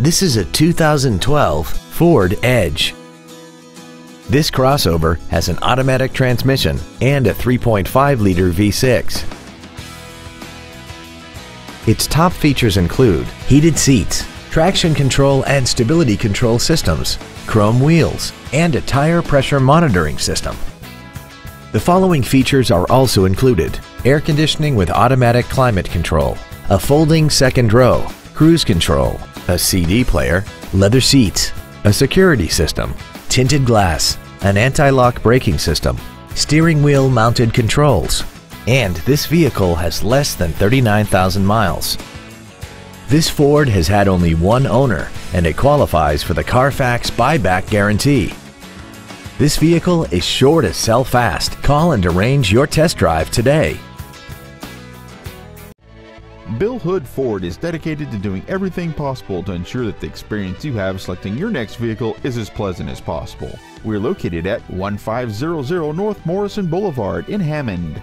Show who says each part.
Speaker 1: This is a 2012 Ford Edge. This crossover has an automatic transmission and a 3.5-liter V6. Its top features include heated seats, traction control and stability control systems, chrome wheels, and a tire pressure monitoring system. The following features are also included. Air conditioning with automatic climate control, a folding second row, cruise control, a CD player, leather seats, a security system, tinted glass, an anti-lock braking system, steering wheel mounted controls, and this vehicle has less than 39,000 miles. This Ford has had only one owner and it qualifies for the Carfax buyback guarantee. This vehicle is sure to sell fast. Call and arrange your test drive today.
Speaker 2: Bill Hood Ford is dedicated to doing everything possible to ensure that the experience you have selecting your next vehicle is as pleasant as possible. We're located at 1500 North Morrison Boulevard in Hammond.